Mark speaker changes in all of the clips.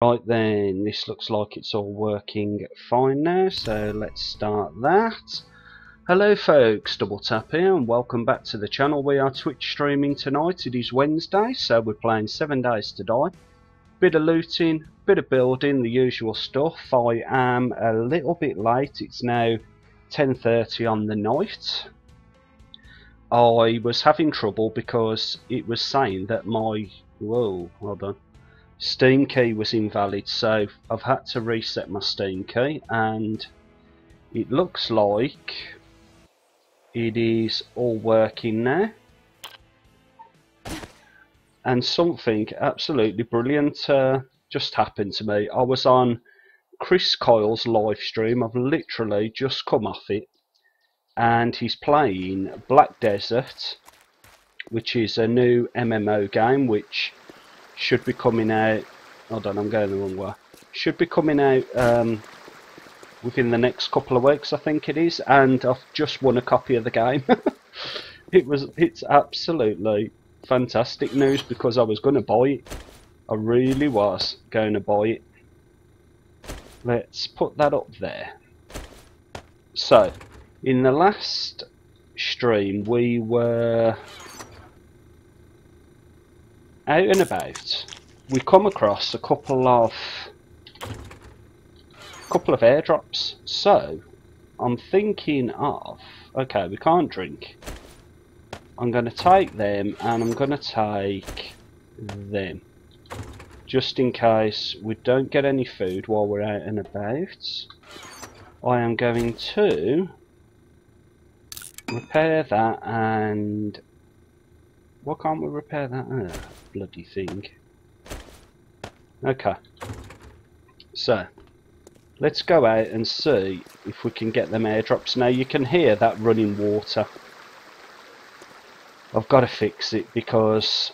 Speaker 1: Right then, this looks like it's all working fine now, so let's start that. Hello folks, Double Tap here and welcome back to the channel. We are Twitch streaming tonight, it is Wednesday, so we're playing 7 Days to Die. Bit of looting, bit of building, the usual stuff. I am a little bit late, it's now 10.30 on the night. I was having trouble because it was saying that my... Whoa, hold on Steam key was invalid so I've had to reset my Steam key and it looks like it is all working now and something absolutely brilliant uh, just happened to me. I was on Chris Coyle's live stream, I've literally just come off it and he's playing Black Desert which is a new MMO game which should be coming out. Hold on, I'm going the wrong way. Should be coming out um, within the next couple of weeks, I think it is. And I've just won a copy of the game. it was, it's absolutely fantastic news because I was going to buy it. I really was going to buy it. Let's put that up there. So, in the last stream, we were out and about, we come across a couple of couple of airdrops. So I'm thinking of okay, we can't drink. I'm going to take them and I'm going to take them just in case we don't get any food while we're out and about. I am going to repair that and why can't we repair that? Uh, Bloody thing. Okay. So, let's go out and see if we can get them airdrops. Now you can hear that running water. I've got to fix it because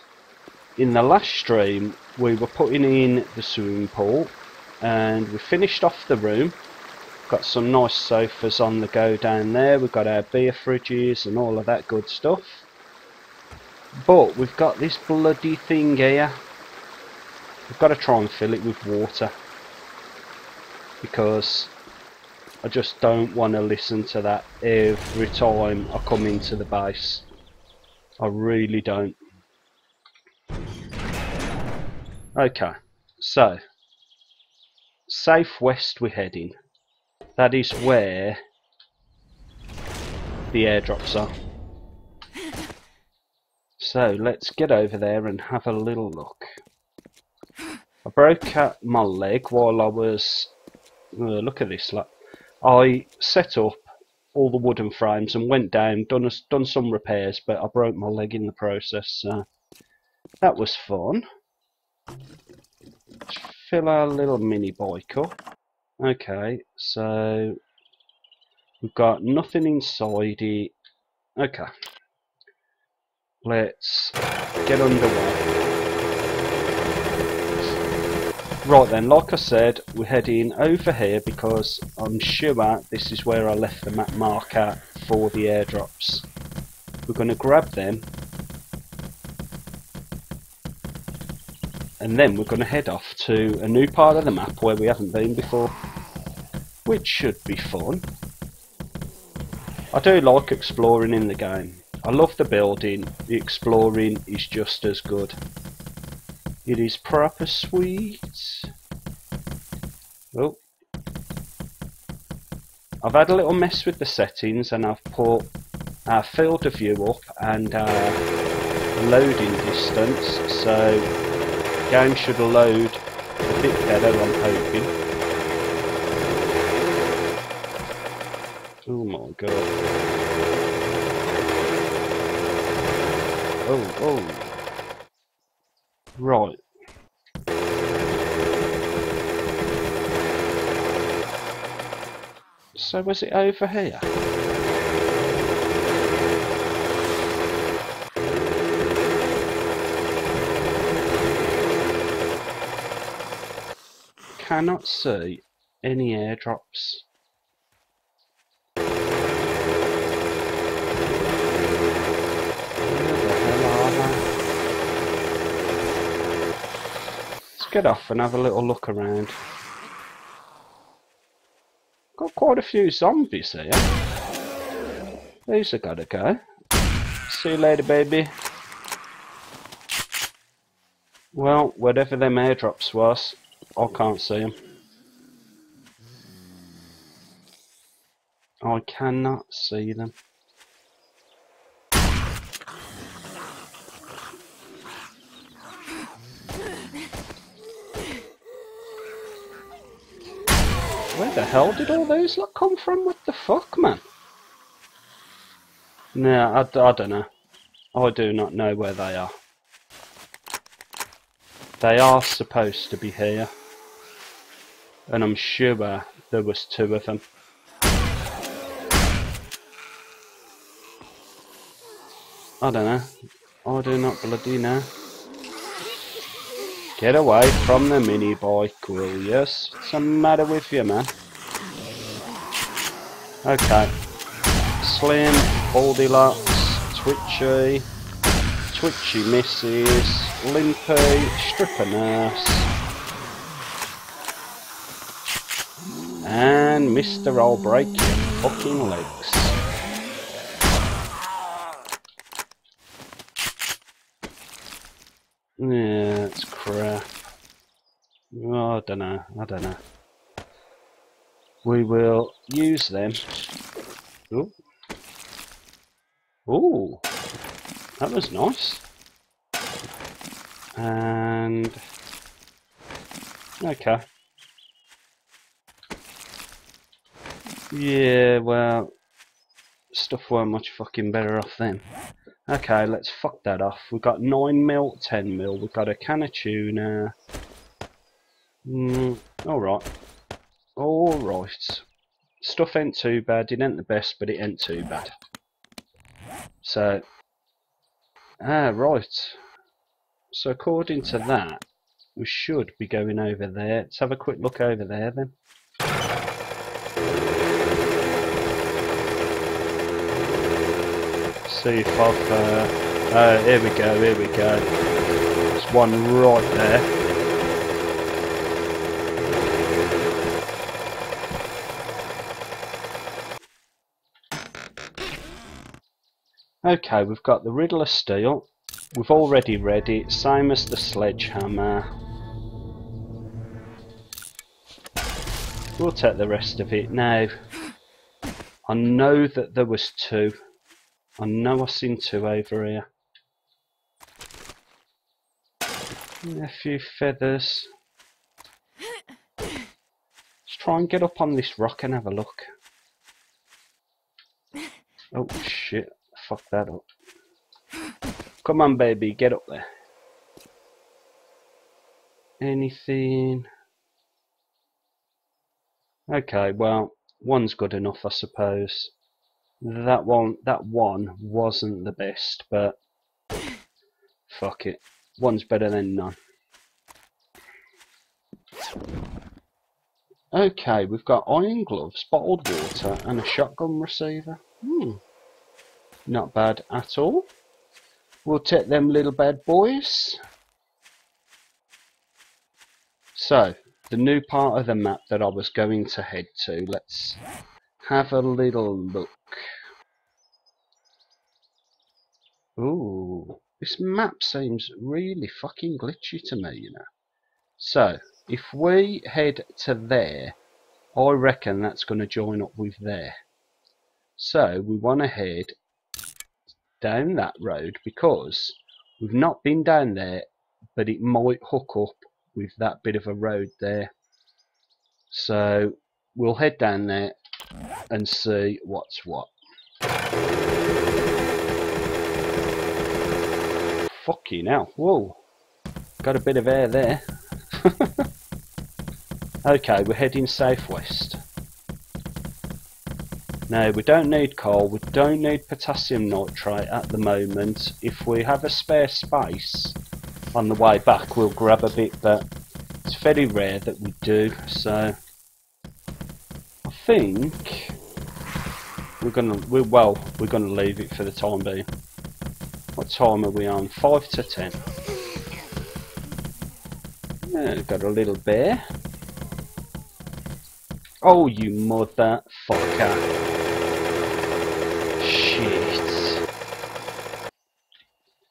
Speaker 1: in the last stream we were putting in the swimming pool and we finished off the room got some nice sofas on the go down there we've got our beer fridges and all of that good stuff but we've got this bloody thing here. We've got to try and fill it with water. Because I just don't want to listen to that every time I come into the base. I really don't. Okay, so southwest we're heading. That is where the airdrops are. So let's get over there and have a little look. I broke my leg while I was... Uh, look at this. Like, I set up all the wooden frames and went down, done, a, done some repairs, but I broke my leg in the process. So that was fun. Let's fill our little mini bike up. Okay, so we've got nothing inside it. Okay. Let's get underway. Right then, like I said, we're heading over here because I'm sure this is where I left the map marker for the airdrops. We're going to grab them and then we're going to head off to a new part of the map where we haven't been before which should be fun. I do like exploring in the game. I love the building, the exploring is just as good. It is proper sweet. Oh. I've had a little mess with the settings and I've put our field of view up and our loading distance so game should load a bit better I'm hoping. Oh my god. Oh, oh. Right. So was it over here? Cannot see any airdrops. Get off and have a little look around. Got quite a few zombies here. These are gotta go. See you later, baby. Well, whatever them airdrops was, I can't see them. I cannot see them. Where the hell did all those lot come from? What the fuck, man? No, I, I don't know. I do not know where they are. They are supposed to be here. And I'm sure there was two of them. I don't know. I do not bloody know. Get away from the mini bike, will you? What's the matter with you, man? Okay. Slim, Goldilocks, Twitchy, Twitchy Mrs, Limpy, Stripper Nurse, and Mr. I'll break your fucking legs. Yeah, it's crap. Oh, I don't know. I don't know. We will use them. Ooh. Ooh. That was nice. And... Okay. Yeah, well... Stuff weren't much fucking better off then. Okay, let's fuck that off. We've got 9 mil, 10 mil. We've got a can of tuna. Mm, alright. Alright. Stuff ain't too bad. It ain't the best, but it ain't too bad. So, ah, right. So according to that, we should be going over there. Let's have a quick look over there then. see if I've... Uh, uh, here we go, here we go. There's one right there. Okay, we've got the Riddle of Steel. We've already read it, same as the Sledgehammer. We'll take the rest of it now. I know that there was two. I know I've seen two over here. A few feathers. Let's try and get up on this rock and have a look. Oh shit, fuck that up. Come on baby, get up there. Anything? Okay, well, one's good enough I suppose that one that one wasn't the best but fuck it one's better than none okay we've got iron gloves bottled water and a shotgun receiver hmm not bad at all we'll take them little bad boys so the new part of the map that I was going to head to let's have a little look Ooh, this map seems really fucking glitchy to me, you know. So, if we head to there, I reckon that's going to join up with there. So, we want to head down that road because we've not been down there, but it might hook up with that bit of a road there. So, we'll head down there and see what's what. Fucking hell. Whoa. Got a bit of air there. okay, we're heading southwest. Now, we don't need coal, we don't need potassium nitrate at the moment. If we have a spare space on the way back, we'll grab a bit, but it's very rare that we do, so... I think... We're gonna, we're, well, we're gonna leave it for the time being. What time are we on? 5 to 10. Yeah, got a little bear. Oh, you motherfucker. Shit.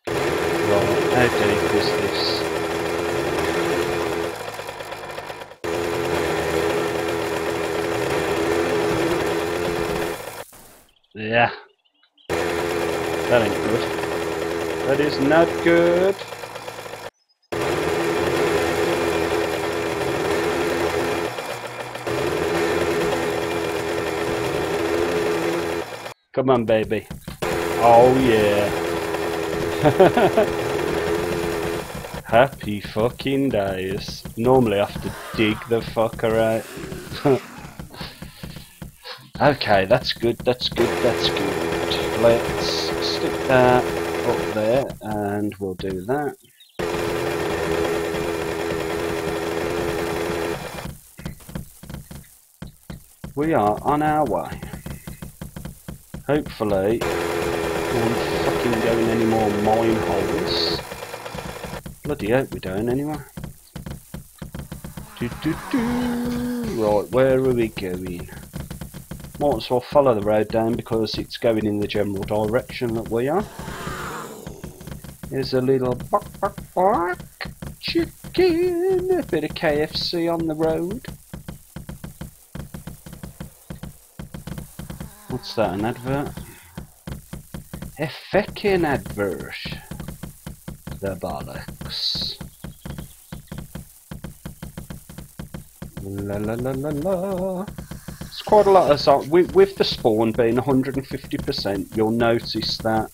Speaker 1: Right, how deep is this? Yeah. That ain't good. That is not good. Come on, baby. Oh, yeah. Happy fucking days. Normally I have to dig the fucker out. okay, that's good, that's good, that's good. Let's stick that up there and we'll do that. We are on our way. Hopefully, we won't fucking go in any more mine holes. Bloody hope we don't anyway. Do, do, do. Right, where are we going? Might as well follow the road down because it's going in the general direction that we are. There's a little buck buck buck chicken, a bit of KFC on the road. What's that, an advert? A feckin' advert. The bollocks. La la la la la. It's quite a lot of songs. With, with the spawn being 150%, you'll notice that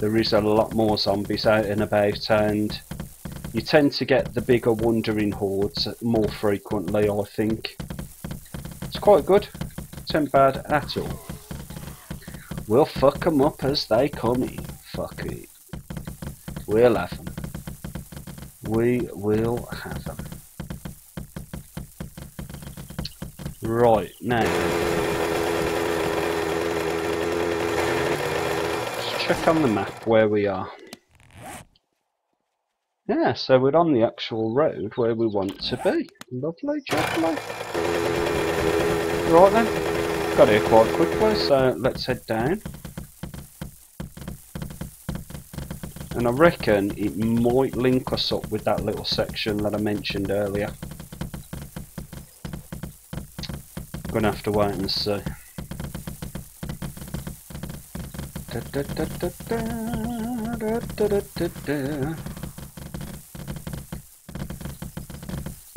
Speaker 1: there is a lot more zombies out and about and you tend to get the bigger wandering hordes more frequently, I think. It's quite good. It's not bad at all. We'll fuck them up as they come in. Fuck it. We'll have them. We will have them. Right, now. Let's check on the map where we are. Yeah, so we're on the actual road where we want to be. Lovely, lovely. Right then got here quite quickly, so let's head down. And I reckon it might link us up with that little section that I mentioned earlier. Gonna have to wait and see.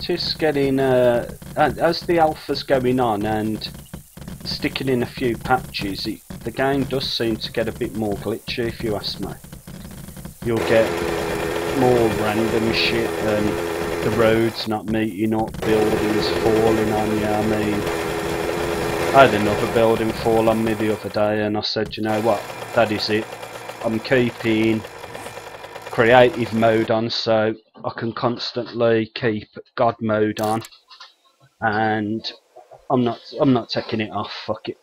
Speaker 1: Just getting, uh, as the alpha's going on and sticking in a few patches, it, the game does seem to get a bit more glitchy if you ask me. You'll get more random shit and the roads not meeting up, buildings falling on you. I mean, I had another building fall on me the other day and I said, you know what, that is it. I'm keeping creative mode on so I can constantly keep God mode on and I'm not I'm not taking it off, fuck it.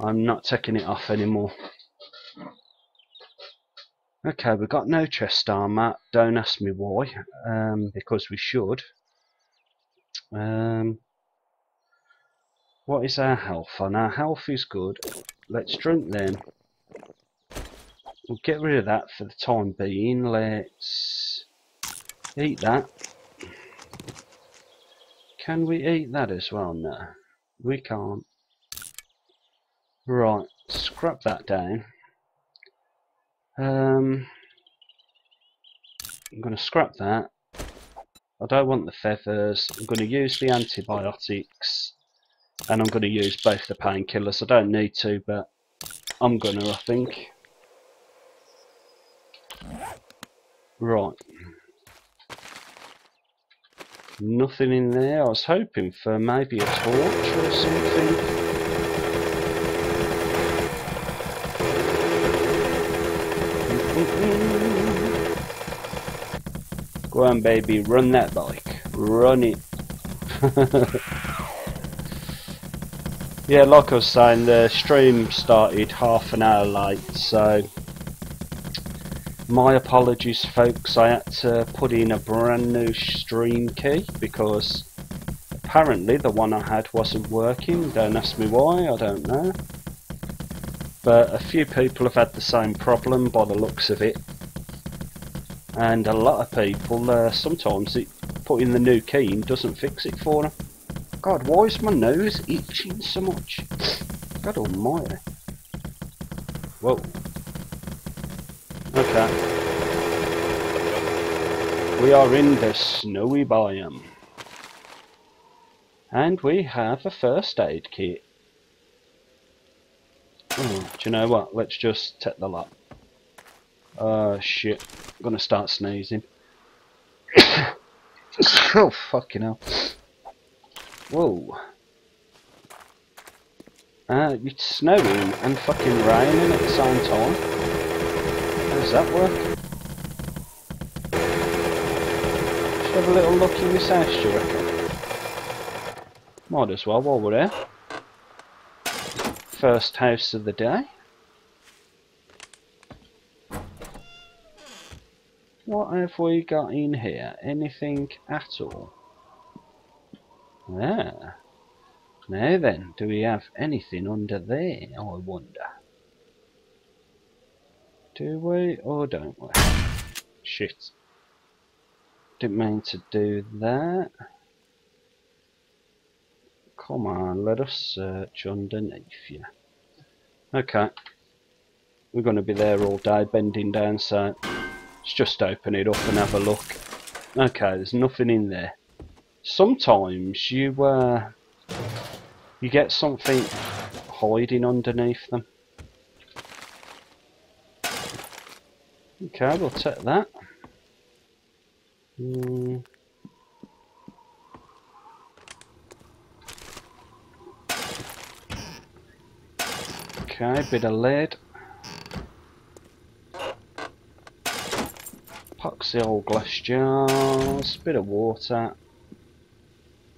Speaker 1: I'm not taking it off anymore. Okay, we've got no chest armor. Don't ask me why. Um, because we should. Um, what is our health on? Our health is good. Let's drink then. We'll get rid of that for the time being. Let's eat that. Can we eat that as well? No, we can't. Right, scrap that down. Um, I'm going to scrap that. I don't want the feathers. I'm going to use the antibiotics. And I'm going to use both the painkillers. I don't need to, but I'm going to, I think. Right. Nothing in there. I was hoping for maybe a torch or something. Go on, baby, run that bike. Run it. yeah, like I was saying, the stream started half an hour late, so My apologies folks, I had to put in a brand new stream key because apparently the one I had wasn't working. Don't ask me why, I don't know. But a few people have had the same problem by the looks of it. And a lot of people, uh, sometimes it, putting the new key in doesn't fix it for them. God, why is my nose itching so much? God almighty. Whoa. Okay. We are in the snowy biome. And we have a first aid kit. Oh, do you know what? Let's just take the lot. Oh shit. I'm gonna start sneezing. oh fucking hell. Whoa. Uh, it's snowing and fucking raining at the same time. How does that work? Have a little look in this house, do you reckon? Might as well while we're here. First house of the day. What have we got in here? Anything at all? There. Now then, do we have anything under there, I wonder? Do we or don't we? Shit. Didn't mean to do that. Come on, let us search underneath you. Okay. We're going to be there all day, bending down, so let's just open it up and have a look. Okay, there's nothing in there sometimes you uh, you get something hiding underneath them. Okay, we'll take that. Mm. Okay, bit of lead. Epoxy old glass jars, bit of water.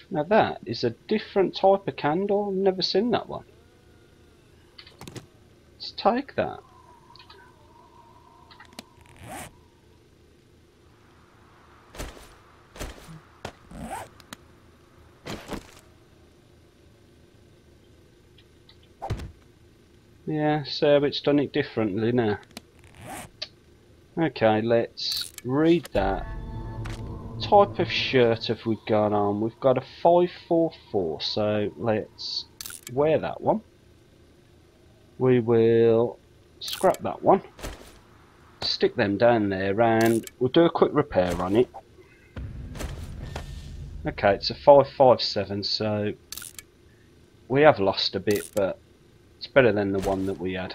Speaker 1: Now that is a different type of candle. Never seen that one. Let's take that. Yeah, so it's done it differently now. Okay, let's read that type of shirt have we got on? We've got a 544, so let's wear that one. We will scrap that one, stick them down there, and we'll do a quick repair on it. Okay, it's a 557, so we have lost a bit, but it's better than the one that we had.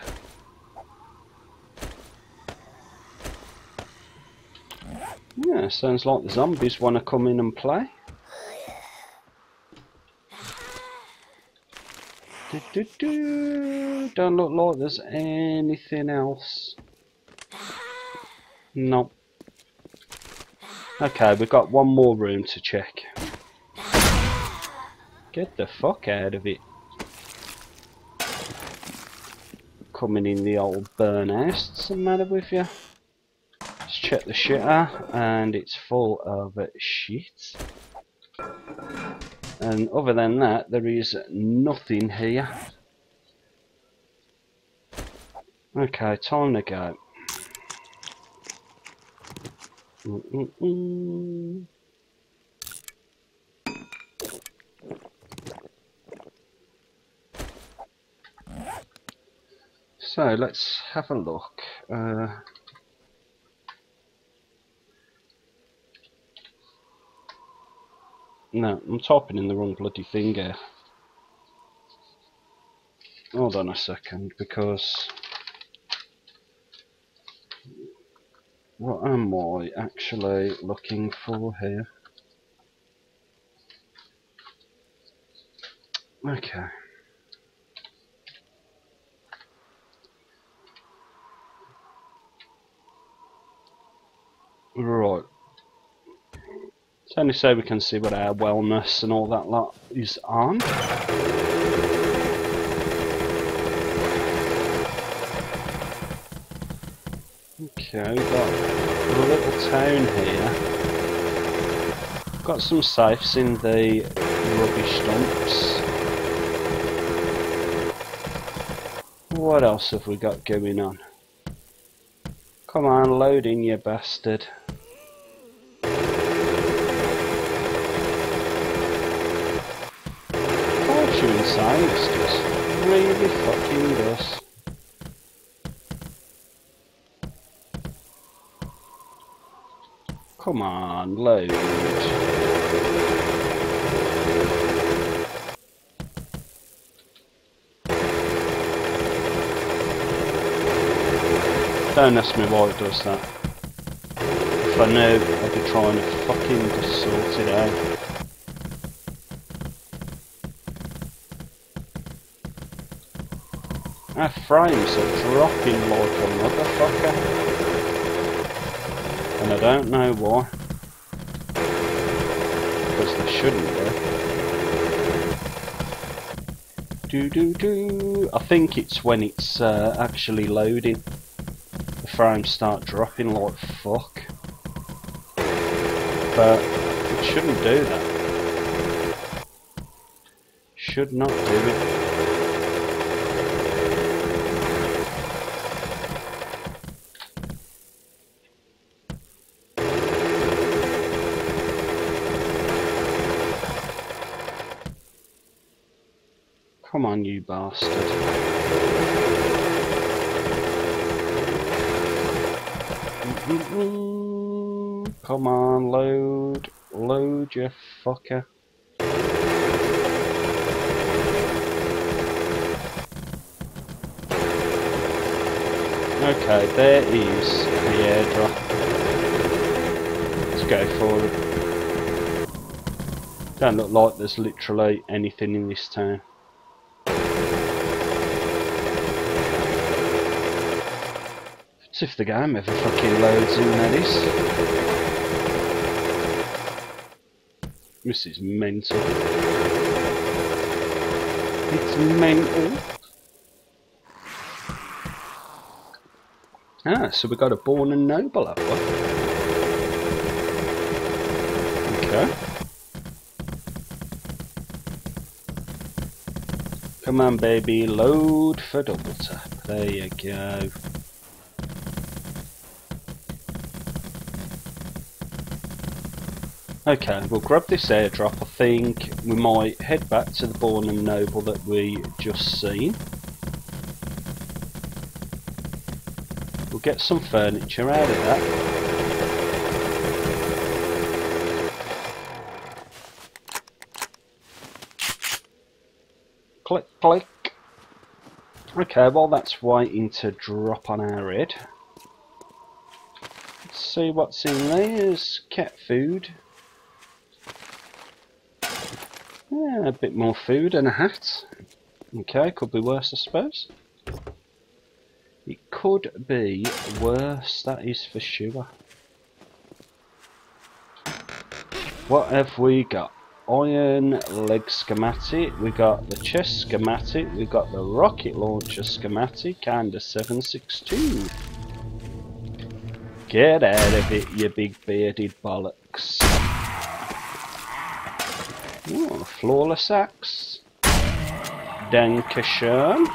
Speaker 1: Yeah, sounds like the zombies want to come in and play. Do, do, do. Don't look like there's anything else. Nope. Okay, we've got one more room to check. Get the fuck out of it. Coming in the old burn house, what's the matter with you? Check the shitter and it's full of shit and other than that there is nothing here okay time to go mm -mm -mm. So let's have a look. Uh, No, I'm typing in the wrong bloody thing here. Hold on a second, because... What am I actually looking for here? Okay. Right. It's only so we can see what our wellness and all that lot is on. Okay, we've got a little town here. Got some safes in the rubbish dumps. What else have we got going on? Come on, load in, you bastard. Fortune science just really fucking does. Come on, load. Don't ask me why it does that. If I knew, I'd be trying to fucking just sort it out. Our frames are dropping like a motherfucker. And I don't know why. They shouldn't be. Do do do. I think it's when it's uh, actually loading The frames start dropping like fuck. But it shouldn't do that. Should not do it. Come on, you bastard. Come on, load. Load, you fucker. Okay, there is the airdrop. Let's go for it. Don't look like there's literally anything in this town. As if the game ever fucking loads in, that is. This is mental. It's mental. Ah, so we got a born and noble up one. Okay. Come on baby, load for double tap. There you go. Okay, we'll grab this airdrop. I think we might head back to the Born and Noble that we just seen. We'll get some furniture out of that. Click, click. Okay, well that's waiting to drop on our head. Let's see what's in there. There's cat food. Yeah, a bit more food and a hat. Okay, could be worse, I suppose. It could be worse, that is for sure. What have we got? Iron leg schematic, we got the chest schematic, we got the rocket launcher schematic and a 762. Get out of it, you big bearded bollocks. Ooh, flawless axe. Dankeschön.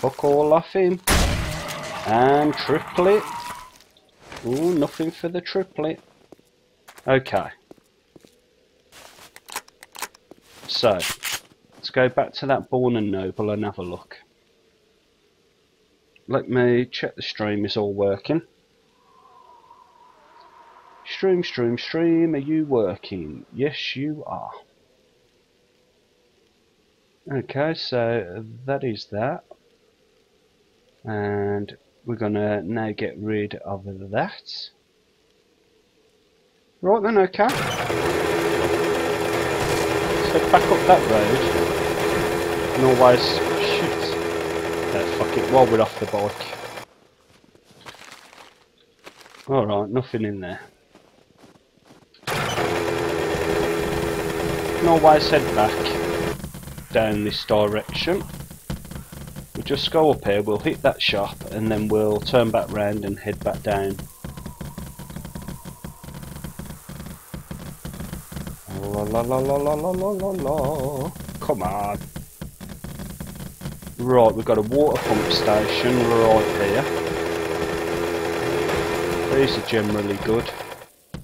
Speaker 1: Fuck all off him. And triplet. Ooh, nothing for the triplet. Okay. So, let's go back to that Born and Noble and have a look. Let me check the stream is all working. Stream, stream, stream, are you working? Yes, you are. Okay, so that is that. And we're going to now get rid of that. Right then, okay. So back up that road. And always... Shit. Uh, fuck it, while we're off the bike. Alright, nothing in there. no wise head back down this direction. We'll just go up here, we'll hit that shop and then we'll turn back round and head back down. La la la la la la la la Come on. Right, we've got a water pump station right here. These are generally good.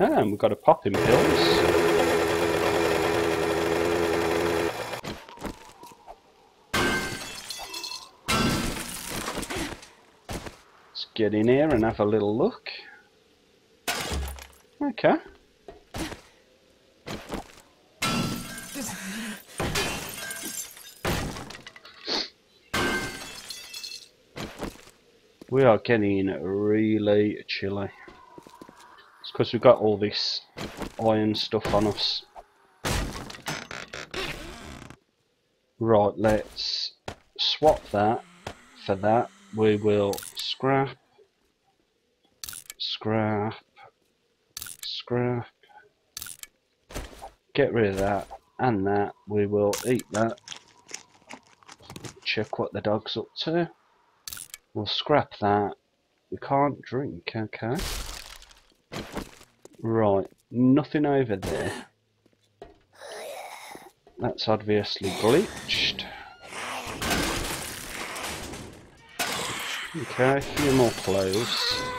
Speaker 1: Ah, and we've got a Pop N Pills. Get in here and have a little look. Okay. We are getting really chilly. It's because we've got all this iron stuff on us. Right, let's swap that for that. We will scrap scrap, scrap. Get rid of that and that. We will eat that. Check what the dog's up to. We'll scrap that. We can't drink, okay. Right, nothing over there. That's obviously bleached. Okay, a few more clothes.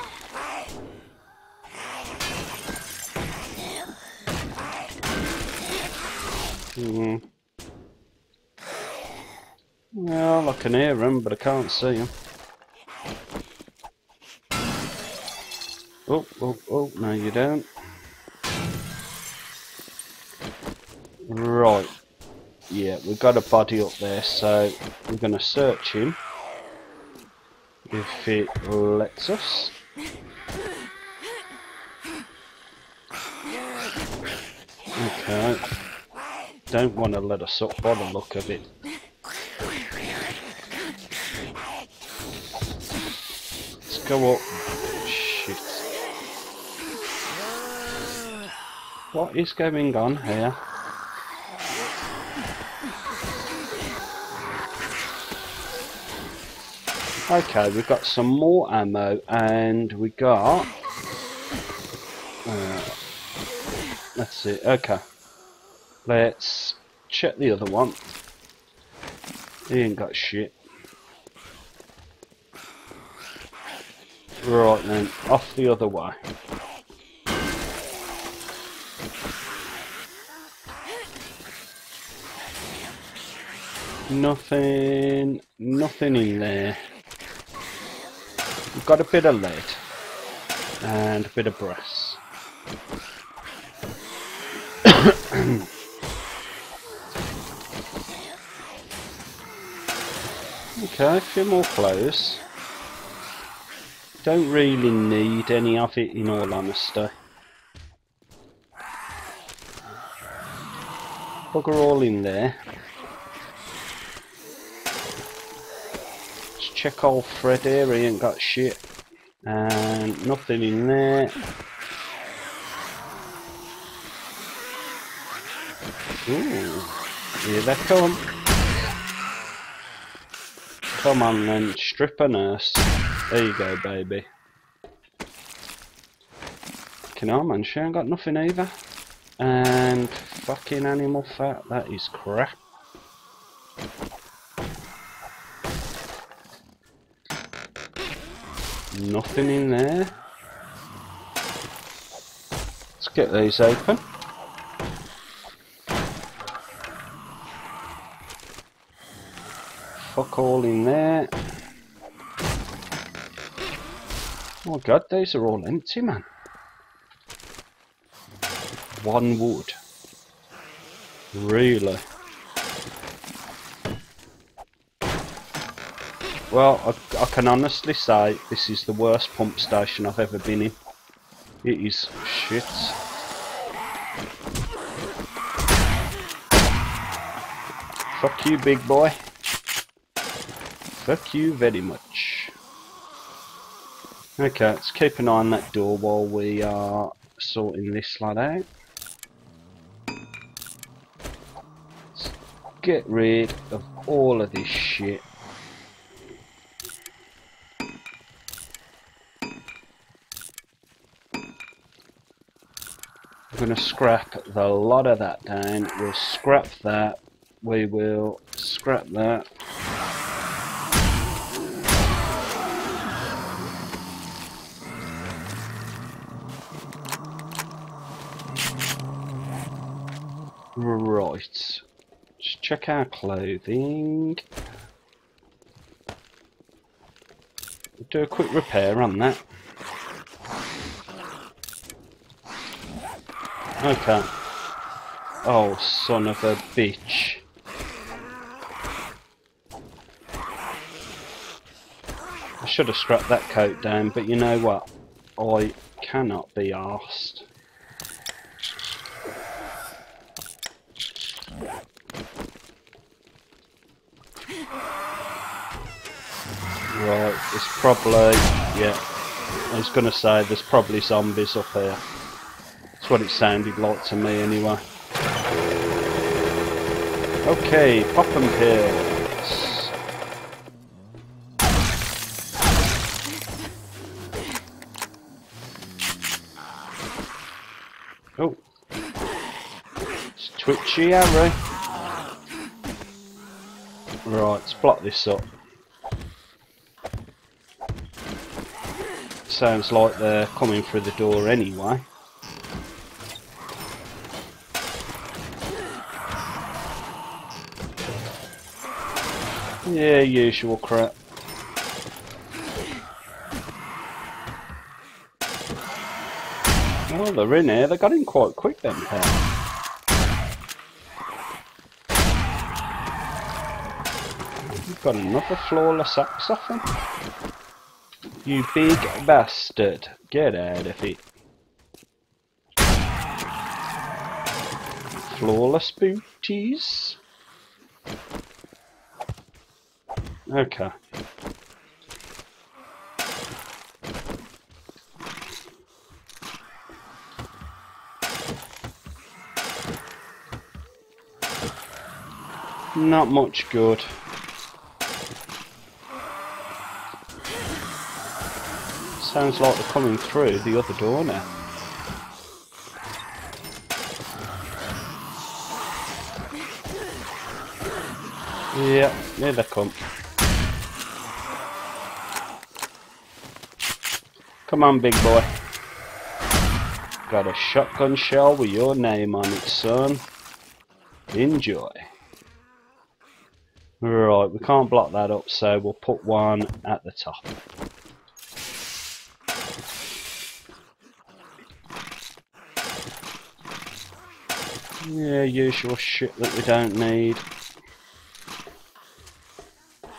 Speaker 1: Hmm. Well, I can hear him, but I can't see him. Oh, oh, oh, no you don't. Right. Yeah, we've got a body up there, so we're going to search him. If it lets us. Okay don't want to let us up the look of it. Let's go up. Shit. What is going on here? Okay, we've got some more ammo and we got... Uh, let's see, okay. Let's check the other one. He ain't got shit. Right then, off the other way. Nothing, nothing in there. We've got a bit of lead and a bit of brass. Okay, a few more clothes. Don't really need any of it in all honesty. Bugger all in there. Let's check old Fred here, he ain't got shit. And nothing in there. Ooh, here they come. Come on then, stripper nurse. There you go, baby. Fucking hell, man, she ain't got nothing either. And fucking animal fat, that is crap. Nothing in there. Let's get these open. Fuck all in there. Oh god, these are all empty, man. One wood. Really? Well, I, I, can honestly say this is the worst pump station I've ever been in. It is shit. Fuck you, big boy. Fuck you very much. Okay, let's keep an eye on that door while we are sorting this lad out. Let's get rid of all of this shit. We're gonna scrap the lot of that down. We'll scrap that. We will scrap that. Right. Just check our clothing. Do a quick repair on that. Okay. Oh, son of a bitch. I should have scrapped that coat down, but you know what? I cannot be arsed. Right, it's probably, yeah, I was going to say there's probably zombies up here. That's what it sounded like to me anyway. Okay, pop them pills. Oh. It's twitchy, Harry. Right, let's block this up. Sounds like they're coming through the door anyway. Yeah, usual crap. Oh, they're in here. They got in quite quick then. You've got another flawless axe off him. You big bastard. Get out of it. Flawless booties. Okay. Not much good. Sounds like they're coming through the other door now. Yeah, here they come. Come on, big boy. Got a shotgun shell with your name on it, son. Enjoy. Right, we can't block that up, so we'll put one at the top. Yeah, usual shit that we don't need.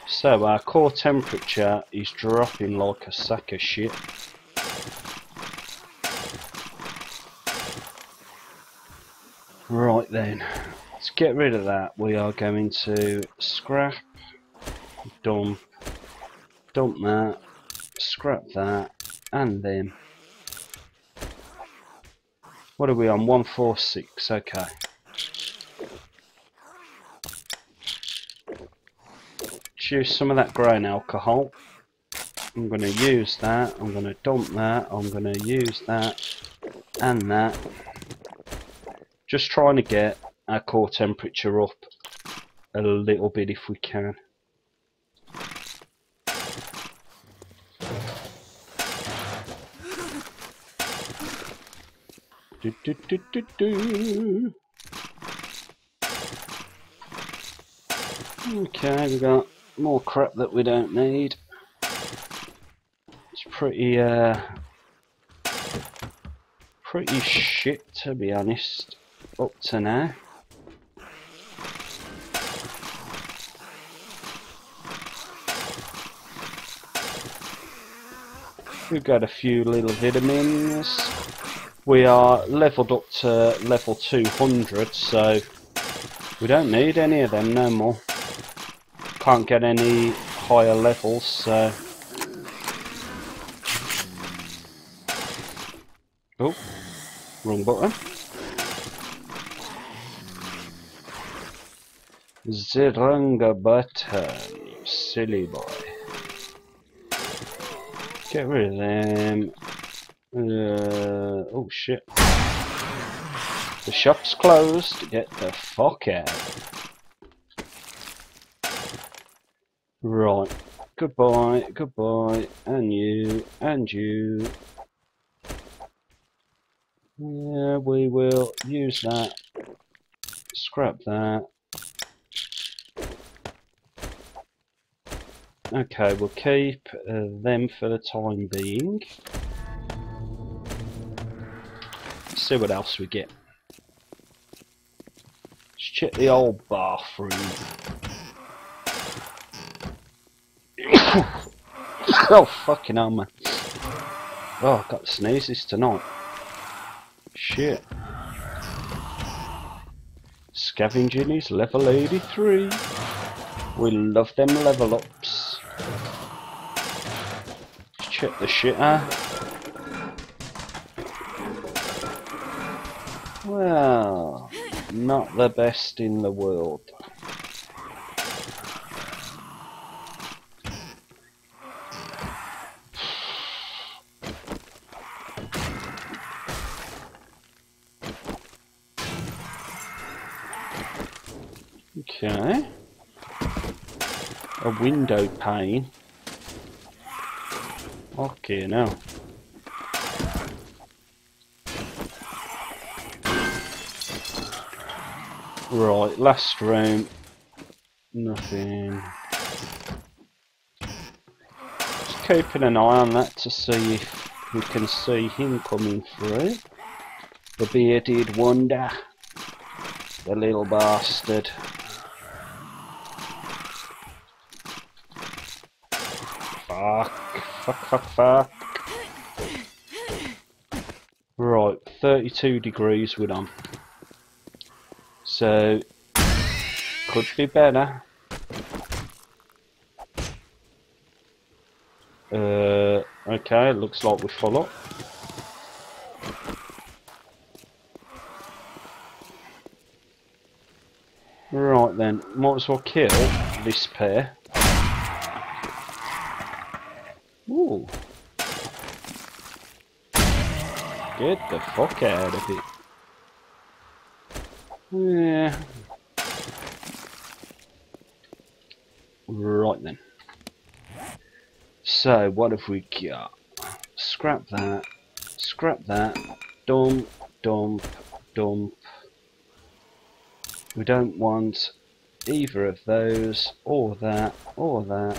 Speaker 1: So our core temperature is dropping like a sack of shit. Right then, let's get rid of that. We are going to scrap, dump, dump that, scrap that, and then what are we on? 146, okay. Choose some of that grain alcohol. I'm going to use that, I'm going to dump that, I'm going to use that, and that. Just trying to get our core temperature up a little bit if we can. Do, do, do, do, do. Okay, we got more crap that we don't need. It's pretty, uh, pretty shit to be honest, up to now. We've got a few little vitamins we are leveled up to level 200 so we don't need any of them no more. Can't get any higher levels so. Oh wrong button. Ziranga button silly boy. Get rid of them uh, oh shit. The shop's closed. Get the fuck out. Right. Goodbye, goodbye, and you, and you. Yeah, we will use that. Scrap that. Okay, we'll keep uh, them for the time being. See what else we get. Let's check the old bathroom. oh, fucking hell, man. Oh, I've got sneezes tonight. Shit. Scavenging is level 83. We love them level ups. Check the shitter. Well, not the best in the world. Okay. A window pane. Okay, now. Right, last room. Nothing. Just keeping an eye on that to see if we can see him coming through. The bearded wonder. The little bastard. Fuck. Fuck, fuck, fuck. Right, 32 degrees we're on. So, could be better. Uh, okay, looks like we're full. Right then, might as well kill this pair. Ooh. Get the fuck out of it. Yeah. Right then. So, what have we got? Scrap that. Scrap that. Dump, dump, dump. We don't want either of those, or that, or that.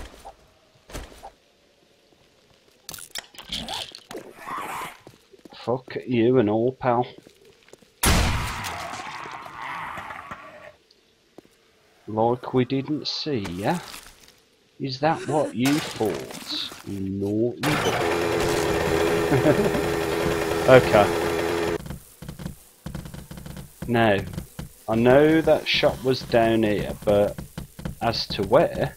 Speaker 1: Fuck you and all, pal. Like we didn't see ya? Is that what you thought? You naughty boy. okay. Now, I know that shop was down here, but as to where?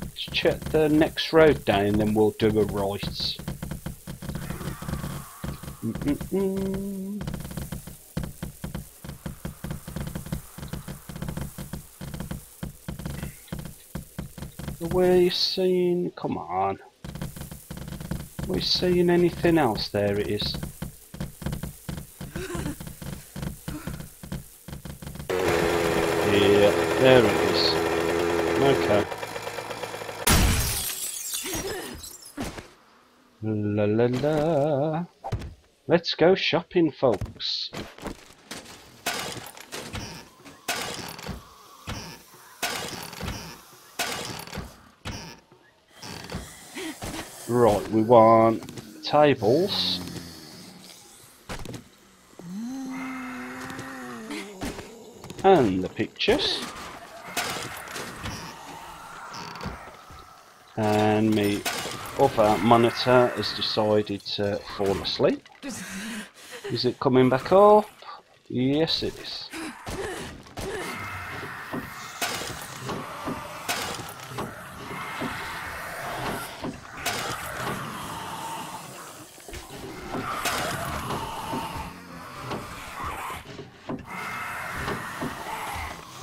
Speaker 1: Let's check the next road down, then we'll do a right. Mm -mm -mm. You seeing? Come on. Were you seeing anything else? There it is. Yeah, there it is. Okay. La la la. Let's go shopping, folks. Right, we want tables. And the pictures. And me other monitor has decided to fall asleep. Is it coming back up? Yes it is.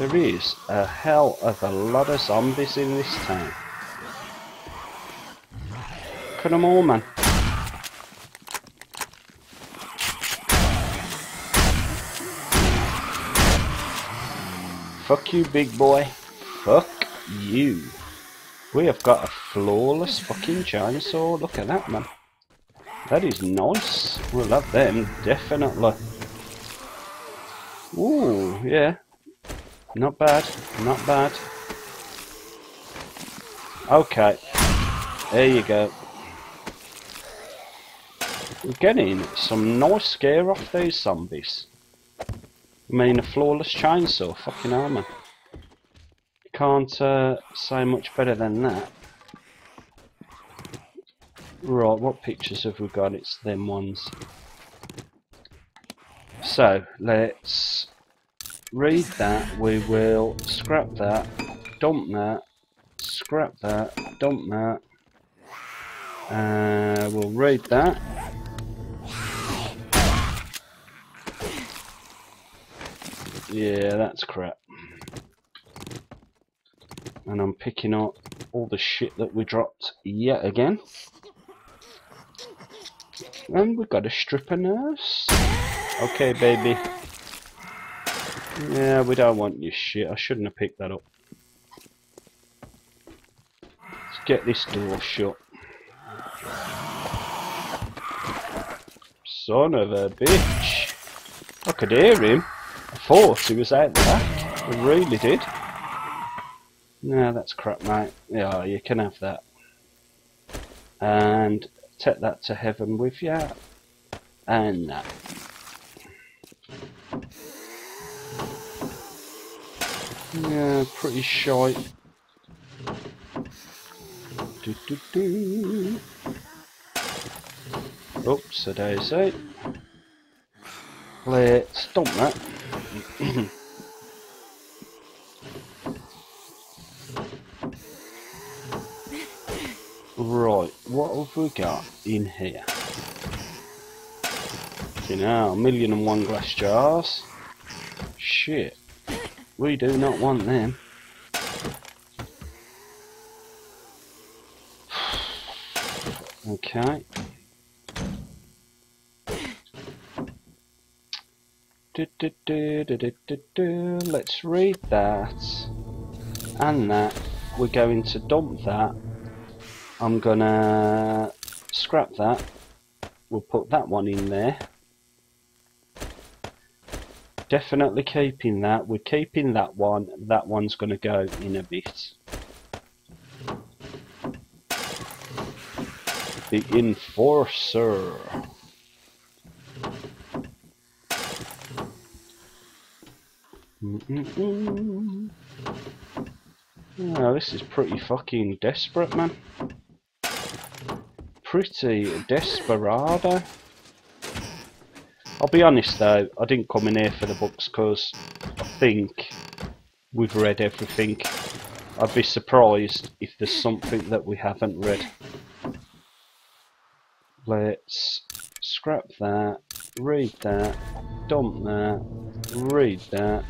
Speaker 1: There is a hell of a lot of zombies in this town. Cut them all, man. Fuck you, big boy. Fuck you. We have got a flawless fucking dinosaur. Look at that, man. That is nice. We'll have them, definitely. Ooh, yeah. Not bad, not bad. Okay. There you go. We're getting some nice scare off these zombies. I mean, a flawless chainsaw, fucking armor. Can't uh, say much better than that. Right, what pictures have we got? It's them ones. So, let's read that. We will scrap that, dump that, scrap that, dump that. Uh, we'll read that. Yeah, that's crap. And I'm picking up all the shit that we dropped yet again. And we've got a stripper nurse. Okay, baby. Yeah, we don't want your shit. I shouldn't have picked that up. Let's get this door shut. Son of a bitch. I could hear him. I thought he was out the back. I really did. No, that's crap, mate. Yeah, you can have that. And take that to heaven with you. And that. Yeah, pretty shite. Do, do, do. Oops, a daisy. Let's dump that. right, what have we got in here? You know, a million and one glass jars. Shit. We do not want them. Okay. Do, do, do. Let's read that. And that. We're going to dump that. I'm gonna scrap that. We'll put that one in there. Definitely keeping that. We're keeping that one. That one's going to go in a bit. The Enforcer. Mm -mm -mm. Oh, this is pretty fucking desperate, man. Pretty desperado. I'll be honest though, I didn't come in here for the books because I think we've read everything. I'd be surprised if there's something that we haven't read. Let's scrap that, read that, dump that, read that.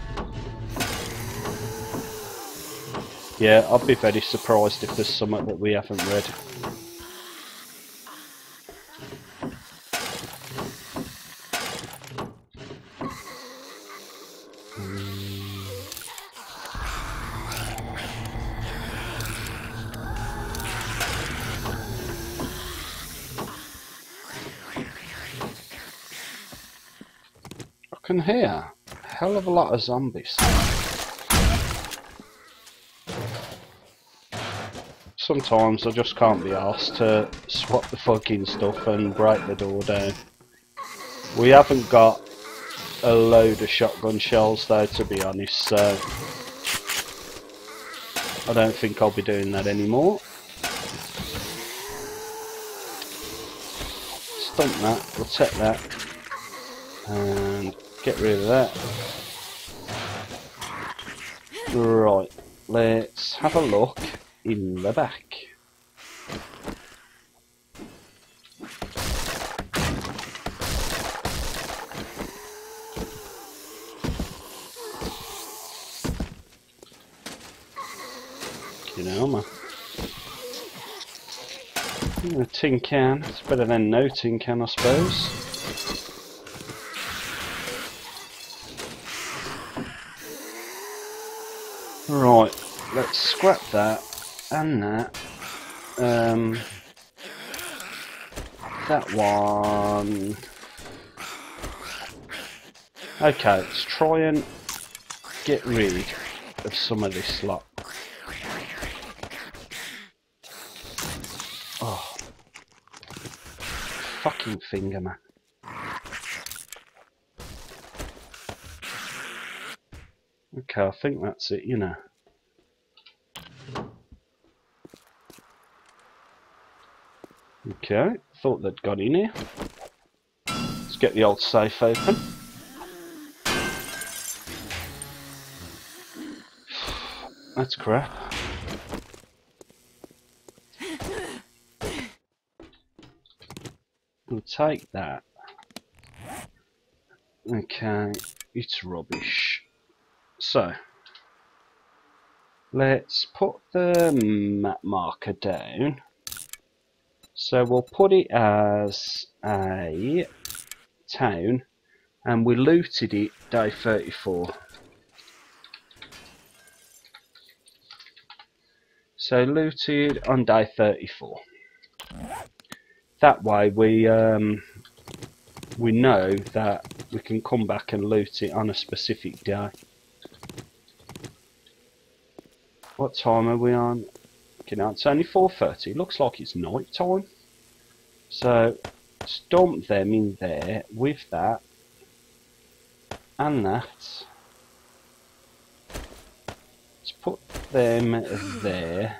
Speaker 1: Yeah, I'd be very surprised if there's something that we haven't read. I can hear a hell of a lot of zombies. sometimes I just can't be asked to swap the fucking stuff and break the door down. We haven't got a load of shotgun shells though to be honest so I don't think I'll be doing that anymore. Stump that, take that and get rid of that. Right, let's have a look in the back. You know, my a tin can. It's better than no tin can, I suppose. Right, let's scrap that and that. Um, that one. Okay, let's try and get rid of some of this lot. Oh. Fucking finger, man. Okay, I think that's it, you know. Okay, thought they'd got in here. Let's get the old safe open. That's crap. We'll take that. Okay, it's rubbish. So, let's put the map marker down. So we'll put it as a town and we looted it day 34. So looted on day 34. That way we um, we know that we can come back and loot it on a specific day. What time are we on? Okay, now it's only 4.30. Looks like it's night time. So, stomp them in there with that and that. Let's put them there.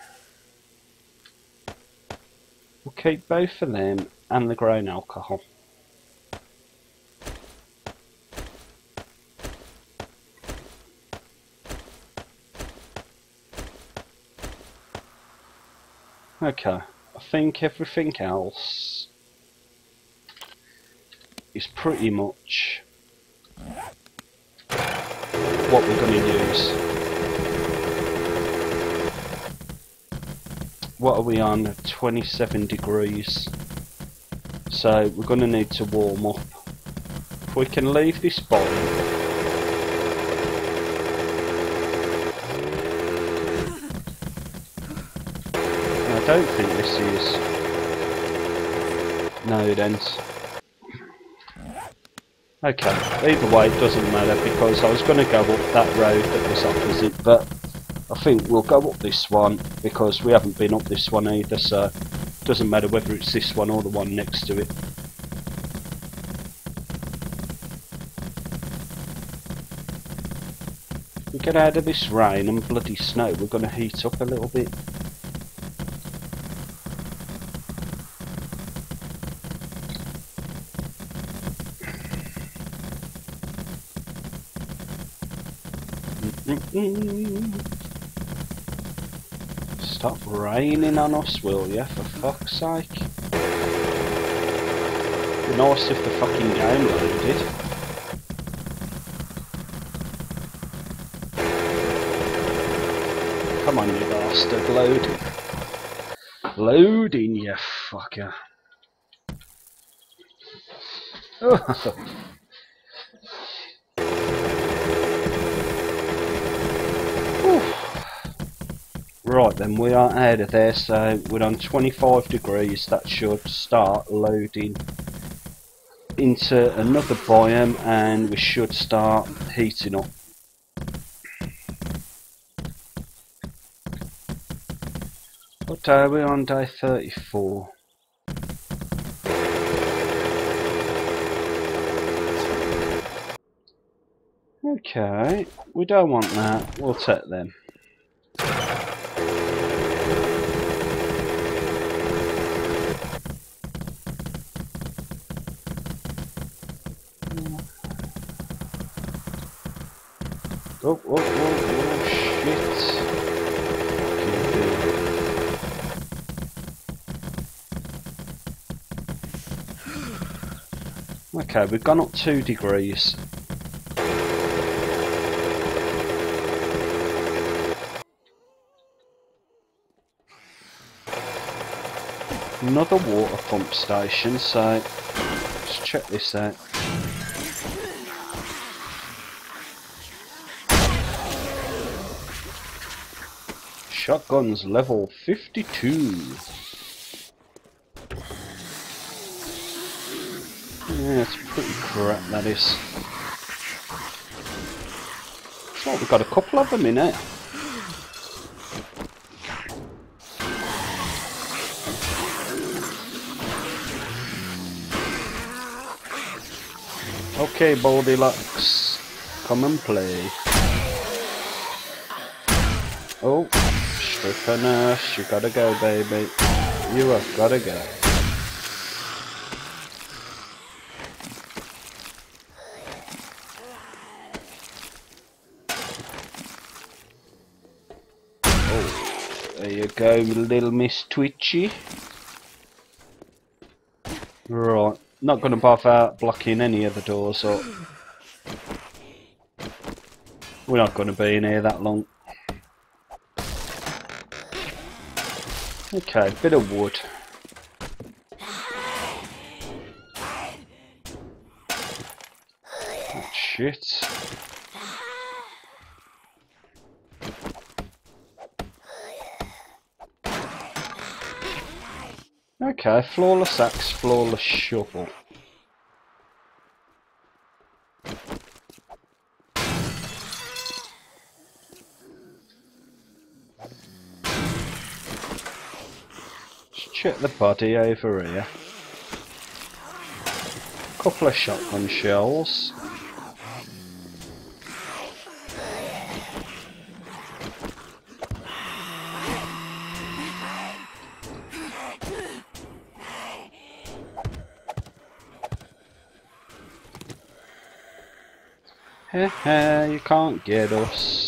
Speaker 1: We'll keep both of them and the grain alcohol. Okay, I think everything else is pretty much what we're going to use. What are we on? 27 degrees. So we're going to need to warm up. If we can leave this bottle don't think this is... It ends. Okay, either way it doesn't matter because I was going to go up that road that was opposite but I think we'll go up this one because we haven't been up this one either so it doesn't matter whether it's this one or the one next to it. We get out of this rain and bloody snow we're going to heat up a little bit. Stop raining on us, will you, for fuck's sake? Nice if the fucking game loaded. Come on, you bastard, loading. Loading, you fucker. Right then, we are out of there, so we're on 25 degrees, that should start loading into another biome and we should start heating up. What day are we on? Day 34. Okay, we don't want that, we'll take them. Oh, oh, oh, oh shit. Okay, we've gone up two degrees. Another water pump station, so let's check this out. Shotgun's level 52. Yeah, it's pretty crap, that is. So we've got a couple of them in here. Okay, Goldilocks, come and play. Oh, stripper nurse, you gotta go, baby. You have gotta go. Oh, there you go, little Miss Twitchy. Right, not gonna bother blocking any of the doors up. We're not gonna be in here that long. Okay, bit of wood. Shit. Okay, flawless axe, flawless shovel. Check the body over here. Couple of shotgun shells. Heh you can't get us.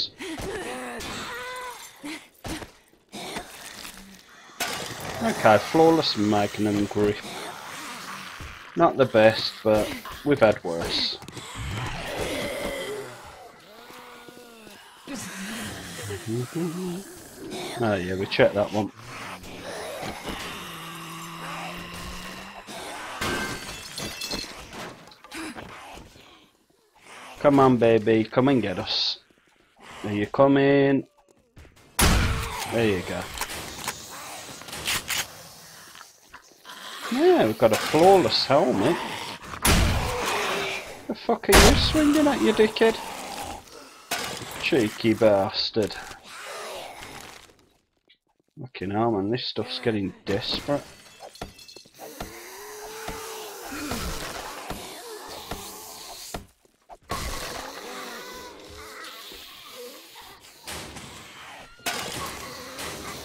Speaker 1: Okay, flawless magnum grip. Not the best, but we've had worse. Mm-hmm. oh yeah, we checked that one. Come on baby, come and get us. Are you coming? There you go. Yeah, we've got a flawless helmet. The fuck are you swinging at, you dickhead? Cheeky bastard. Fucking hell man, this stuff's getting desperate.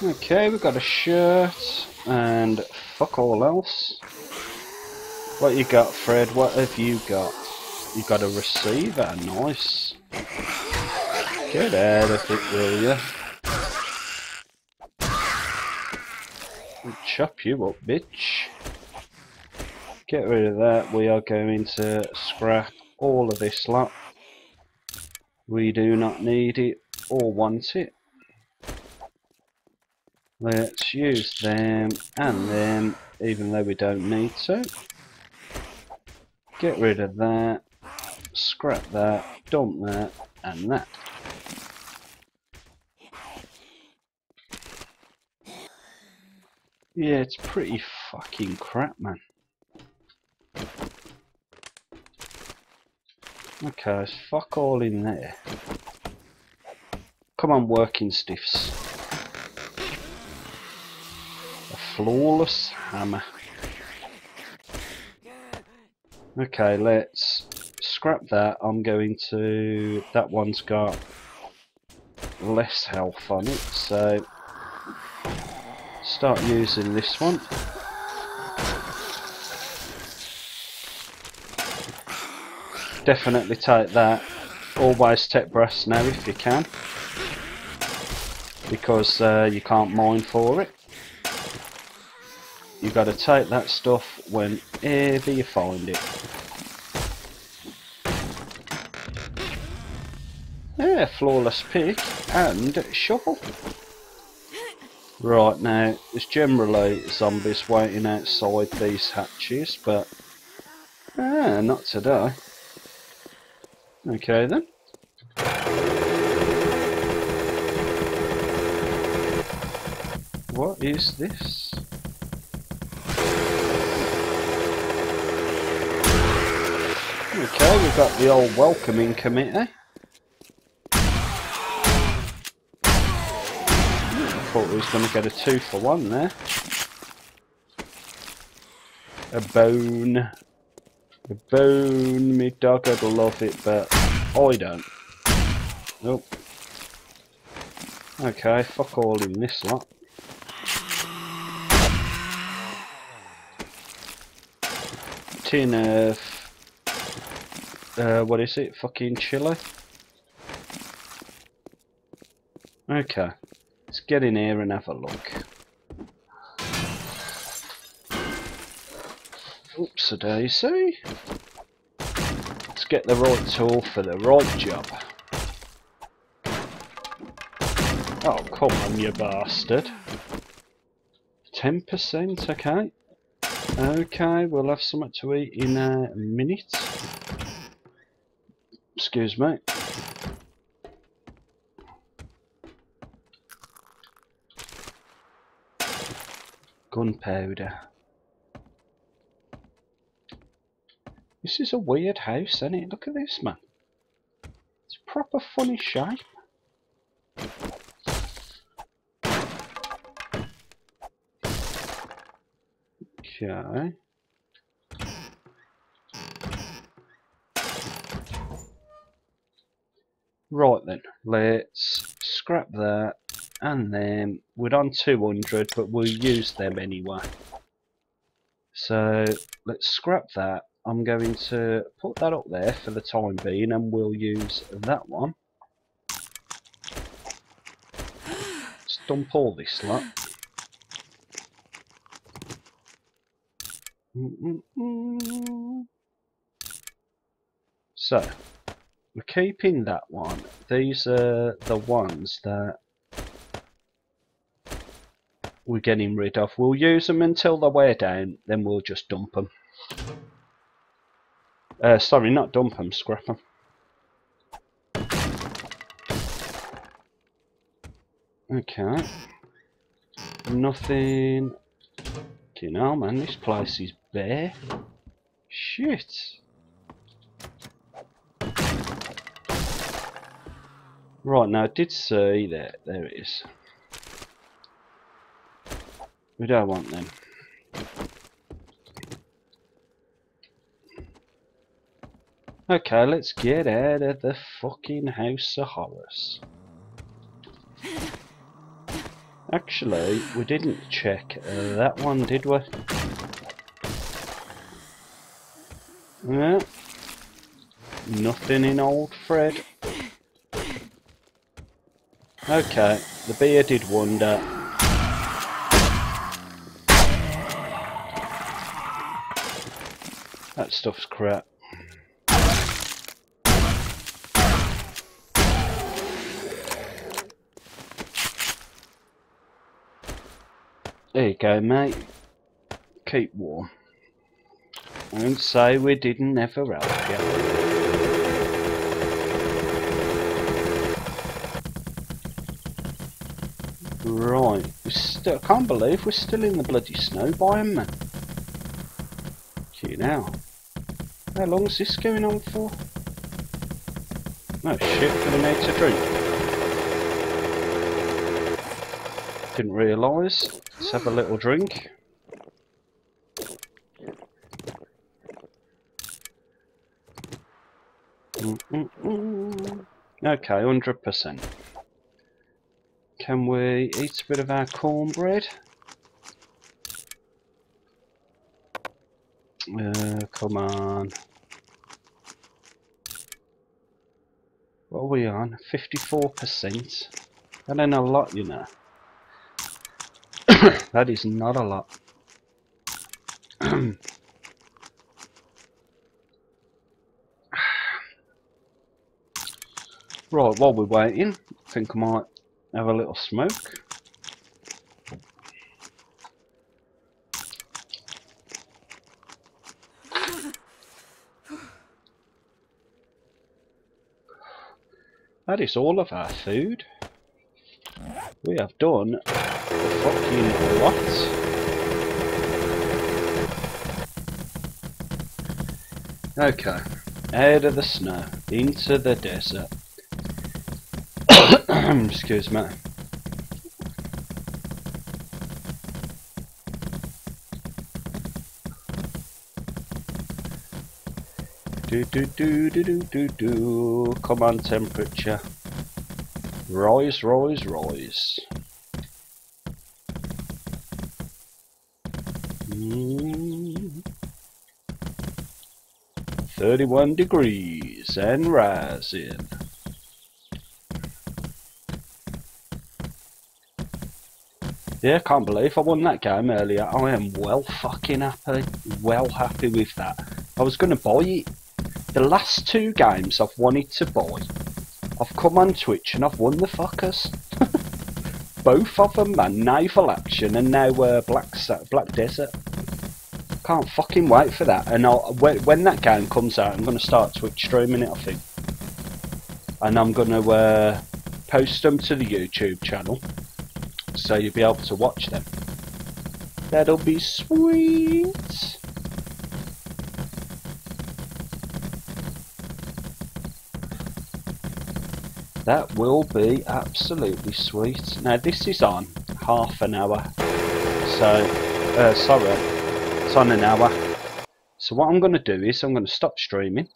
Speaker 1: Okay, we've got a shirt and fuck all else. What you got, Fred? What have you got? You got a receiver, nice. Get out of it, will you? I'll chop you up, bitch. Get rid of that. We are going to scrap all of this lot. We do not need it or want it. Let's use them and them, even though we don't need to. Get rid of that, scrap that, dump that, and that. Yeah, it's pretty fucking crap, man. Okay, fuck all in there. Come on, working stiffs. Flawless hammer. Okay, let's scrap that. I'm going to... That one's got less health on it, so start using this one. Definitely take that. Always take brass now if you can. Because uh, you can't mine for it. You gotta take that stuff whenever you find it. Yeah, flawless pick and shovel. Right now, there's generally zombies waiting outside these hatches, but ah, not today. Okay then. What is this? Okay, we've got the old welcoming committee. Thought we was going to get a two for one there. A bone. A bone, me dog would love it, but I don't. Nope. Okay, fuck all in this lot. Tin of... Uh, what is it? Fucking chili? Okay. Let's get in here and have a look. Oops a daisy. Let's get the right tool for the right job. Oh, come on, you bastard. 10%, okay. Okay, we'll have something to eat in a minute. Excuse me. Gunpowder. This is a weird house, isn't it? Look at this, man. It's proper funny shape. Okay. Right then, let's scrap that and then we're on 200 but we'll use them anyway. So let's scrap that. I'm going to put that up there for the time being and we'll use that one. Let's dump all this lot. Mm -mm -mm. So, we're keeping that one. These are the ones that we're getting rid of. We'll use them until they wear down, then we'll just dump them. Uh, sorry, not dump them, scrap them. Okay. Nothing. You know, man, this place is bare. Shit. Right, now I did see that. There it is. We don't want them. Okay, let's get out of the fucking House of Horrors. Actually, we didn't check that one, did we? Yeah. Nothing in old Fred. Okay, the bearded wonder. That stuff's crap. There you go, mate. Keep warm. And say we didn't ever help you. Right, we still I can't believe we're still in the bloody snow biome. Gee now. How long is this going on for? Oh shit, gonna need to drink. Didn't realise. Let's have a little drink. Mm -mm -mm. Okay, 100%. Can we eat a bit of our cornbread? Uh, come on. What are we on? 54%. That ain't a lot, you know. that is not a lot. right, while we're waiting, I think I might have a little smoke. That is all of our food. We have done fucking what? Okay, out of the snow, into the desert. Excuse me. Do do do do do do do. Come on, temperature. Rise, rise, rise. Mm. 31 degrees and rising. Yeah, can't believe I won that game earlier. I am well fucking happy. Well happy with that. I was going to buy it. The last two games I've wanted to buy. I've come on Twitch and I've won the fuckers. Both of them, man. Naval Action and now uh, Black, Black Desert. Can't fucking wait for that. And I'll, when, when that game comes out, I'm going to start Twitch streaming it, I think. And I'm going to uh, post them to the YouTube channel. So you'll be able to watch them. That'll be sweet. That will be absolutely sweet. Now this is on half an hour. So, uh, sorry, it's on an hour. So what I'm going to do is I'm going to stop streaming.